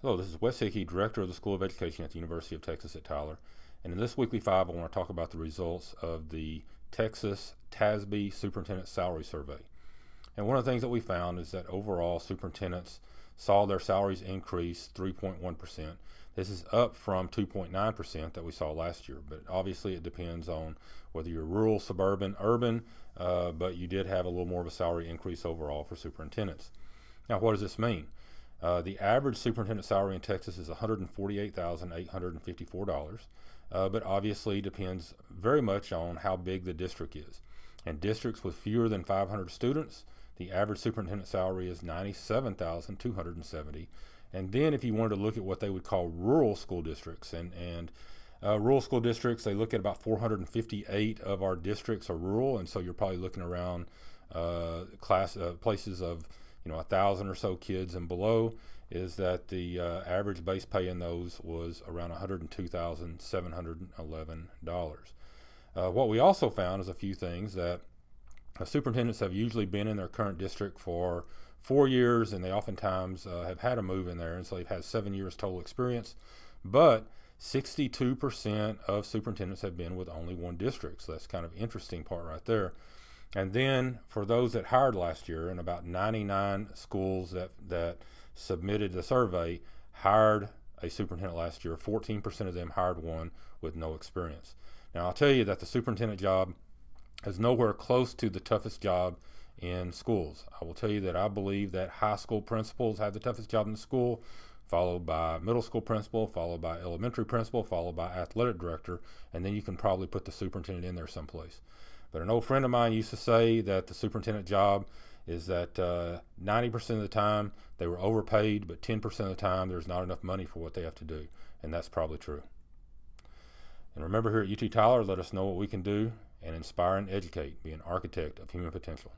Hello, this is Wes Hickey, Director of the School of Education at the University of Texas at Tyler. And in this weekly five, I want to talk about the results of the Texas TASB Superintendent Salary Survey. And one of the things that we found is that overall superintendents saw their salaries increase 3.1%. This is up from 2.9% that we saw last year, but obviously it depends on whether you're rural, suburban, urban, uh, but you did have a little more of a salary increase overall for superintendents. Now, what does this mean? Uh, the average superintendent salary in Texas is $148,854, uh, but obviously depends very much on how big the district is. In districts with fewer than 500 students, the average superintendent salary is 97,270. And then if you wanted to look at what they would call rural school districts, and, and uh, rural school districts, they look at about 458 of our districts are rural, and so you're probably looking around uh, class uh, places of you know a thousand or so kids and below is that the uh, average base pay in those was around $102,711. Uh, what we also found is a few things that uh, superintendents have usually been in their current district for four years and they oftentimes uh, have had a move in there and so they've had seven years total experience but 62% of superintendents have been with only one district so that's kind of interesting part right there and then for those that hired last year, and about 99 schools that, that submitted the survey hired a superintendent last year, 14% of them hired one with no experience. Now, I'll tell you that the superintendent job is nowhere close to the toughest job in schools. I will tell you that I believe that high school principals have the toughest job in the school, followed by middle school principal, followed by elementary principal, followed by athletic director, and then you can probably put the superintendent in there someplace. But an old friend of mine used to say that the superintendent job is that uh, 90% of the time they were overpaid, but 10% of the time there's not enough money for what they have to do. And that's probably true. And remember here at UT Tyler, let us know what we can do and inspire and educate, be an architect of human potential.